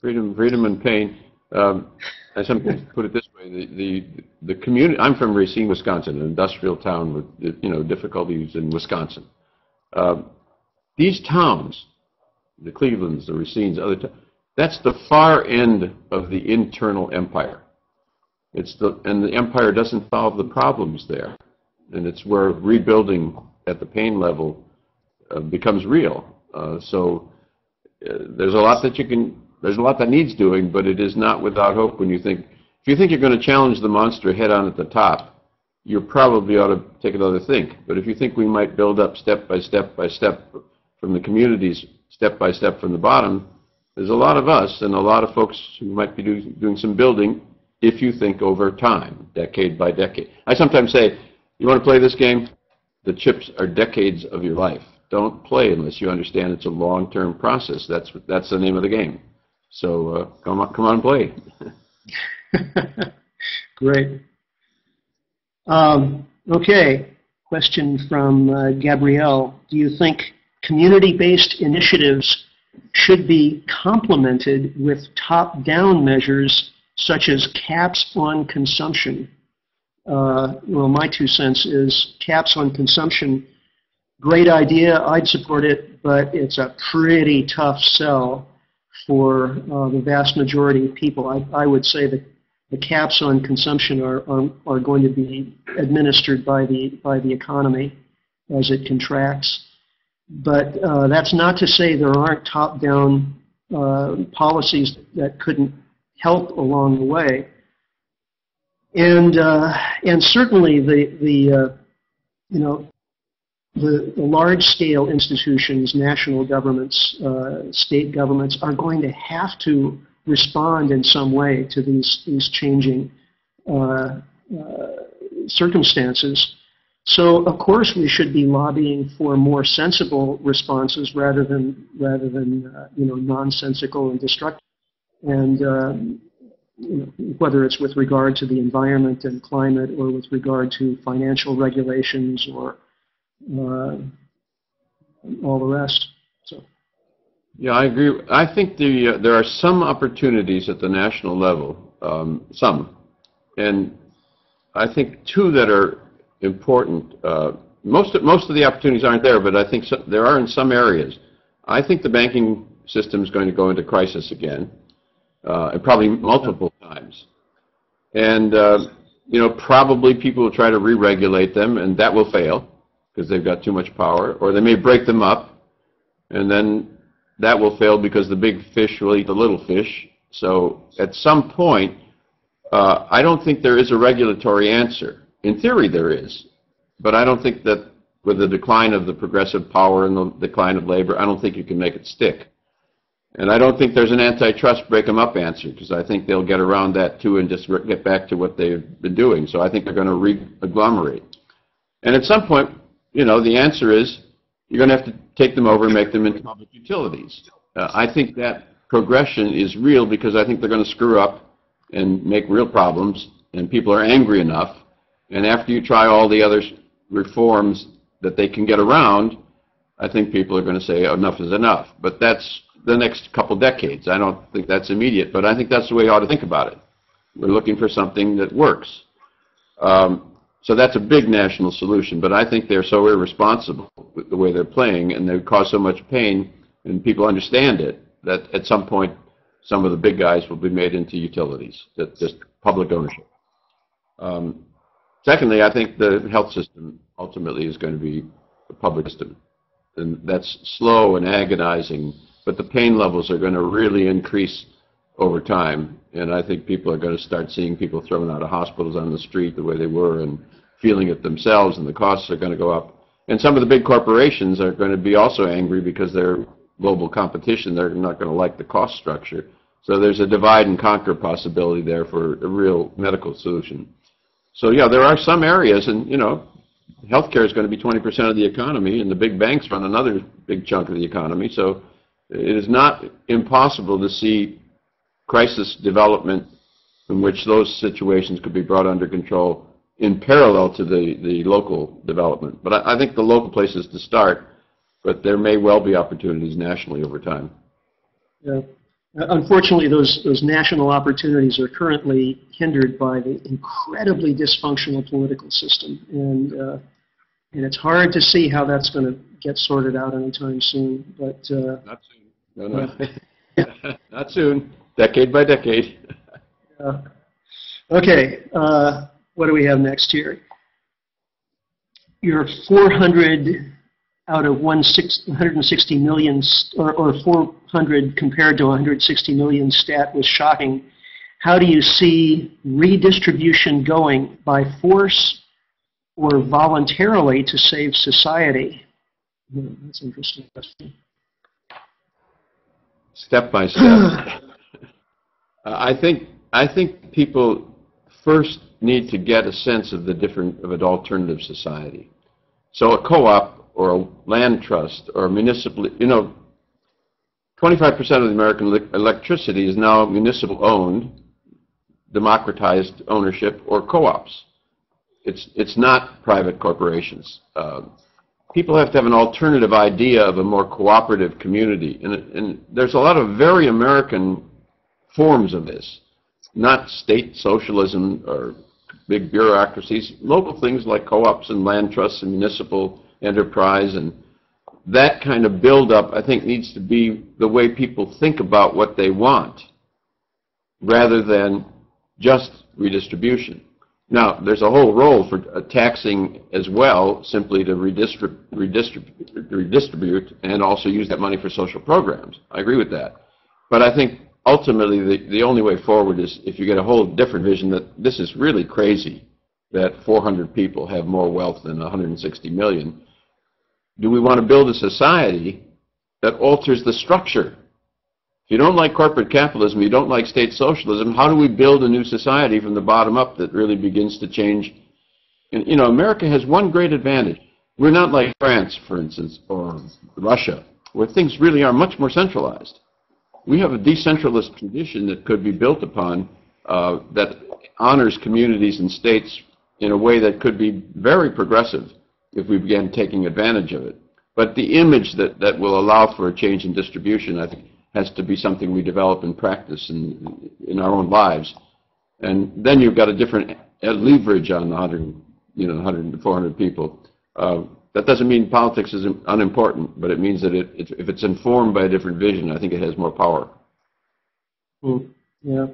B: Freedom, freedom and pain. Um, I sometimes put it this way: the, the the community. I'm from Racine, Wisconsin, an industrial town with you know difficulties in Wisconsin. Uh, these towns, the Clevelands, the Racines, other towns, that's the far end of the internal empire. It's the, and the empire doesn't solve the problems there. And it's where rebuilding at the pain level uh, becomes real. Uh, so uh, there's a lot that you can, there's a lot that needs doing, but it is not without hope when you think, if you think you're going to challenge the monster head on at the top, you probably ought to take another think. But if you think we might build up step by step by step from the communities, step by step from the bottom, there's a lot of us and a lot of folks who might be do, doing some building if you think over time, decade by decade. I sometimes say, you want to play this game? The chips are decades of your life. Don't play unless you understand it's a long-term process. That's that's the name of the game. So uh, come on, come on, play.
A: Great. Um, okay. Question from uh, Gabrielle. Do you think community-based initiatives should be complemented with top-down measures such as caps on consumption. Uh, well, my two cents is caps on consumption, great idea, I'd support it, but it's a pretty tough sell for uh, the vast majority of people. I, I would say that the caps on consumption are, are, are going to be administered by the, by the economy as it contracts. But uh, that's not to say there aren't top-down uh, policies that couldn't help along the way. And uh, and certainly the the uh, you know the, the large-scale institutions, national governments, uh, state governments are going to have to respond in some way to these these changing uh, circumstances. So of course we should be lobbying for more sensible responses rather than rather than uh, you know nonsensical and destructive. And um, you know, whether it's with regard to the environment and climate or with regard to financial regulations or uh, all the rest. So.
B: Yeah, I agree. I think the, uh, there are some opportunities at the national level, um, some, and I think two that are important. Uh, most, of, most of the opportunities aren't there, but I think so, there are in some areas. I think the banking system is going to go into crisis again, uh, and probably multiple times. And, uh, you know, probably people will try to re-regulate them, and that will fail because they've got too much power, or they may break them up, and then that will fail because the big fish will eat the little fish. So at some point, uh, I don't think there is a regulatory answer. In theory, there is. But I don't think that with the decline of the progressive power and the decline of labor, I don't think you can make it stick. And I don't think there's an antitrust break them up answer because I think they'll get around that too and just get back to what they've been doing. So I think they're going to re-agglomerate. And at some point, you know, the answer is you're going to have to take them over and make them into public utilities. Uh, I think that progression is real because I think they're going to screw up and make real problems and people are angry enough and after you try all the other reforms that they can get around, I think people are going to say enough is enough. But that's the next couple decades. I don't think that's immediate, but I think that's the way you ought to think about it. We're looking for something that works. Um, so that's a big national solution, but I think they're so irresponsible with the way they're playing, and they cause so much pain, and people understand it, that at some point some of the big guys will be made into utilities, that just public ownership. Um, Secondly, I think the health system ultimately is going to be a public system. And that's slow and agonizing, but the pain levels are going to really increase over time. And I think people are going to start seeing people thrown out of hospitals on the street the way they were and feeling it themselves, and the costs are going to go up. And some of the big corporations are going to be also angry because they're global competition. They're not going to like the cost structure. So there's a divide and conquer possibility there for a real medical solution. So yeah, there are some areas, and you know, healthcare is going to be 20% of the economy, and the big banks run another big chunk of the economy. So it is not impossible to see crisis development in which those situations could be brought under control in parallel to the, the local development. But I, I think the local place is to start, but there may well be opportunities nationally over time.
A: Yeah. Uh, Unfortunately, those, those national opportunities are currently hindered by the incredibly dysfunctional political system. And, uh, and it's hard to see how that's going to get sorted out anytime soon. But uh,
B: Not soon. No, no. Not soon. Decade by decade.
A: okay, uh, what do we have next here? Your 400 out of 160 160 million, or, or 400 compared to 160 million stat was shocking. How do you see redistribution going by force or voluntarily to save society? Hmm, that's an interesting question.
B: Step by step. Uh, I think, I think people first need to get a sense of the different, of an alternative society. So a co-op or a land trust or a municipal, you know, 25% of the American electricity is now municipal-owned, democratized ownership, or co-ops. It's, it's not private corporations. Um, people have to have an alternative idea of a more cooperative community. And, and there's a lot of very American forms of this, not state socialism or big bureaucracies, local things like co-ops and land trusts and municipal enterprise and that kind of buildup, I think, needs to be the way people think about what they want rather than just redistribution. Now, there's a whole role for uh, taxing as well, simply to redistrib- redistrib- redistribute and also use that money for social programs. I agree with that. But I think ultimately the, the only way forward is if you get a whole different vision that this is really crazy that 400 people have more wealth than 160 million. Do we want to build a society that alters the structure? If you don't like corporate capitalism, you don't like state socialism, how do we build a new society from the bottom up that really begins to change? And, you know, America has one great advantage. We're not like France, for instance, or Russia, where things really are much more centralized. We have a decentralized tradition that could be built upon uh, that honors communities and states in a way that could be very progressive if we began taking advantage of it. But the image that, that will allow for a change in distribution, I think, has to be something we develop and practice in, in our own lives. And then you've got a different leverage on the 100, you know, 100 to 400 people. Uh, that doesn't mean politics is unimportant, but it means that it, it, if it's informed by a different vision, I think it has more power.
A: Hmm, Yeah.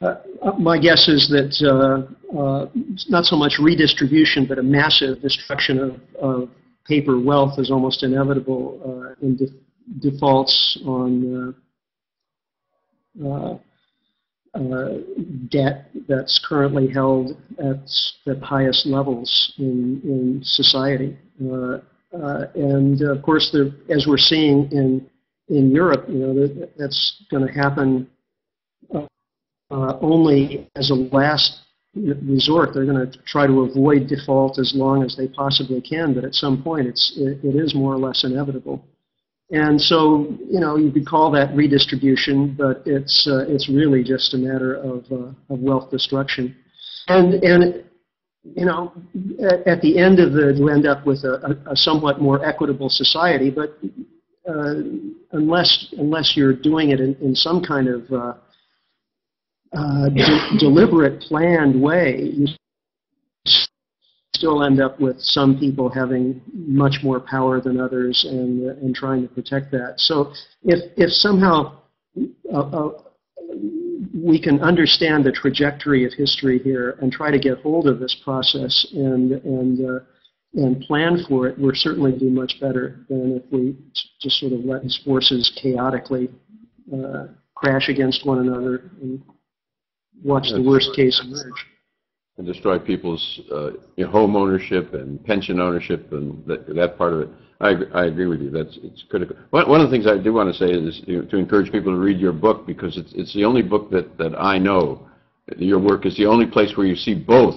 A: Uh, uh, My guess is that uh, uh, not so much redistribution, but a massive destruction of, of paper wealth is almost inevitable uh, in de- defaults on uh, debt that's currently held at the highest levels in, in society. Uh, uh, and of course, the, as we're seeing in in Europe, you know, that, that's going to happen uh, only as a last resort. They're going to try to avoid default as long as they possibly can, but at some point it's, it, it is more or less inevitable. And so, you know, you could call that redistribution, but it's, uh, it's really just a matter of, uh, of wealth destruction. And, and you know, at, at the end of the, you end up with a, a, a somewhat more equitable society, but uh, unless, unless you're doing it in, in some kind of uh, uh, de- deliberate, planned way, you still end up with some people having much more power than others and, and trying to protect that. So if, if somehow uh, uh, we can understand the trajectory of history here and try to get hold of this process and, and, uh, and plan for it, we're certainly do much better than if we just sort of let these forces chaotically uh, crash against one another and watch the worst
B: right.
A: case emerge.
B: and destroy people's uh, you know, home ownership and pension ownership and that, that part of it. I, agree- I agree with you. That's it's critical. One, one of the things I do want to say is you know, to encourage people to read your book because it's it's the only book that that I know. Your work is the only place where you see both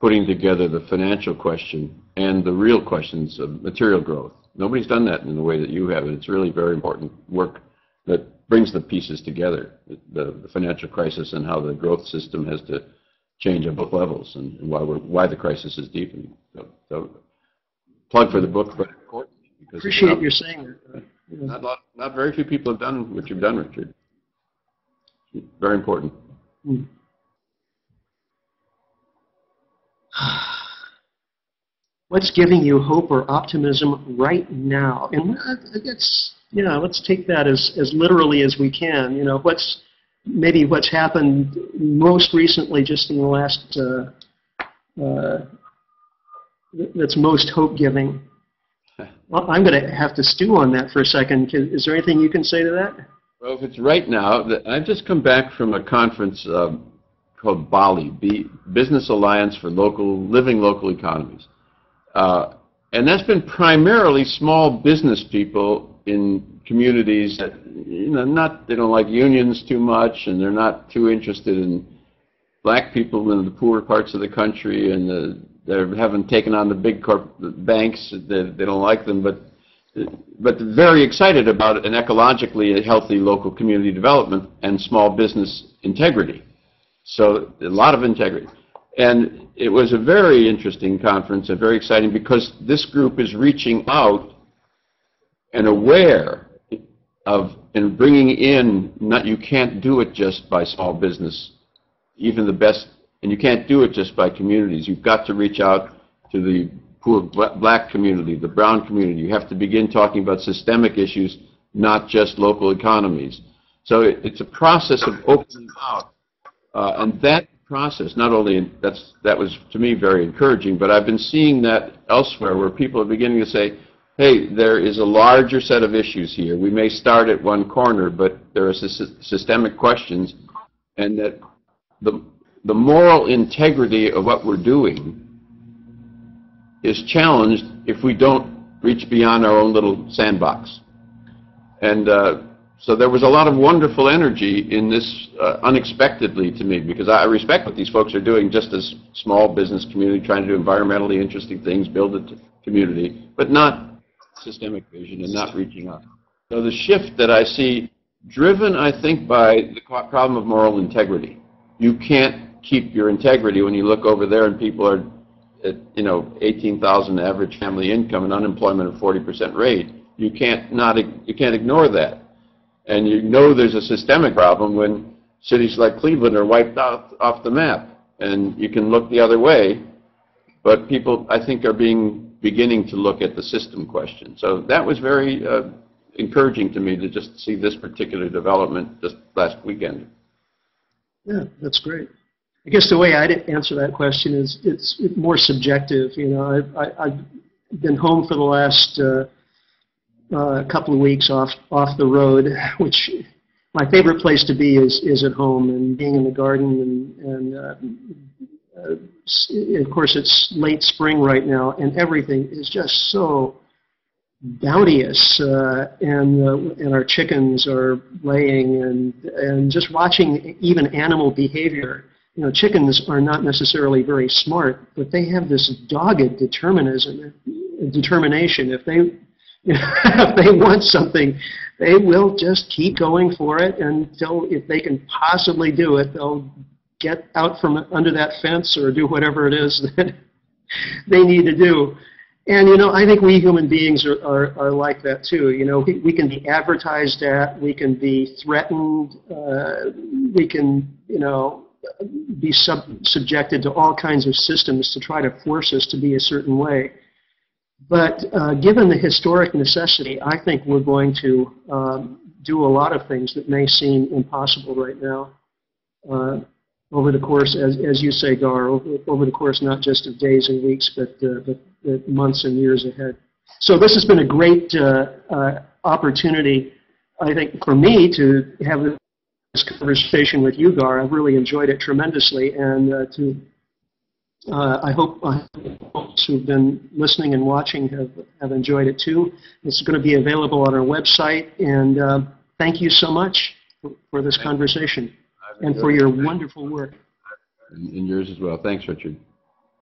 B: putting together the financial question and the real questions of material growth. Nobody's done that in the way that you have, and it's really very important work that brings the pieces together, the, the financial crisis and how the growth system has to change on both levels and, and why we're, why the crisis is deepening. So, so plug for the book, but important
A: Appreciate
B: not,
A: your saying that.
B: Not, lot- not very few people have done what you've done, Richard. Very important.
A: Hmm. What's giving you hope or optimism right now? And that's, you know, let's take that as, as literally as we can. You know, what's maybe what's happened most recently, just in the last, uh, uh, that's most hope-giving. Well, I'm going to have to stew on that for a second. Is there anything you can say to that?
B: Well, if it's right now, I've just come back from a conference um, called BALLE, B- Business Alliance for Local Living Local Economies. Uh, and that's been primarily small business people in communities that, you know, not, they don't like unions too much and they're not too interested in black people in the poorer parts of the country and the, they haven't taken on the big corp, the banks, they, they don't like them, but but very excited about an ecologically healthy local community development and small business integrity. So a lot of integrity. And it was a very interesting conference and very exciting because this group is reaching out and aware of and bringing in, not, you can't do it just by small business, even the best, and you can't do it just by communities. You've got to reach out to the poor black community, the brown community. You have to begin talking about systemic issues, not just local economies. So it, it's a process of opening out. Uh, and that process, not only, that's, that was to me very encouraging, but I've been seeing that elsewhere where people are beginning to say, hey, there is a larger set of issues here. We may start at one corner, but there are sys- systemic questions, and that the, the moral integrity of what we're doing is challenged if we don't reach beyond our own little sandbox. And uh, so there was a lot of wonderful energy in this uh, unexpectedly to me because I respect what these folks are doing just as small business community trying to do environmentally interesting things, build a community, but not systemic vision and not reaching out. So the shift that I see driven, I think, by the problem of moral integrity. You can't keep your integrity when you look over there and people are at, you know, 18,000 average family income and unemployment at 40% rate. You can't not, you can't ignore that. And you know there's a systemic problem when cities like Cleveland are wiped out off the map. And you can look the other way, but people, I think, are being, beginning to look at the system question. So that was very uh, encouraging to me to just see this particular development just last weekend.
A: Yeah, that's great. I guess the way I'd answer that question is it's more subjective. You know, I've, I, I've been home for the last uh, uh, couple of weeks off off the road, which my favorite place to be is is at home and being in the garden and and uh, uh, of course it's late spring right now and everything is just so bounteous uh, and uh, and our chickens are laying and and just watching even animal behavior you know chickens are not necessarily very smart but they have this dogged determinism determination if they if they want something they will just keep going for it until if they can possibly do it they'll get out from under that fence or do whatever it is that they need to do and you know, I think we human beings are, are, are like that too. You know, we, we can be advertised at, we can be threatened, uh, we can, you know, be sub, subjected to all kinds of systems to try to force us to be a certain way. But uh, given the historic necessity, I think we're going to um, do a lot of things that may seem impossible right now. Uh, over the course, as, as you say, Gar, over, over the course not just of days and weeks, but, uh, but, but months and years ahead. So this has been a great uh, uh, opportunity, I think, for me to have this conversation with you, Gar. I've really enjoyed it tremendously, and uh, to uh, I hope uh, folks who've been listening and watching have, have enjoyed it too. It's going to be available on our website, and uh, thank you so much for, for this
B: Thank
A: conversation and for your wonderful work.
B: And yours as well. Thanks, Richard.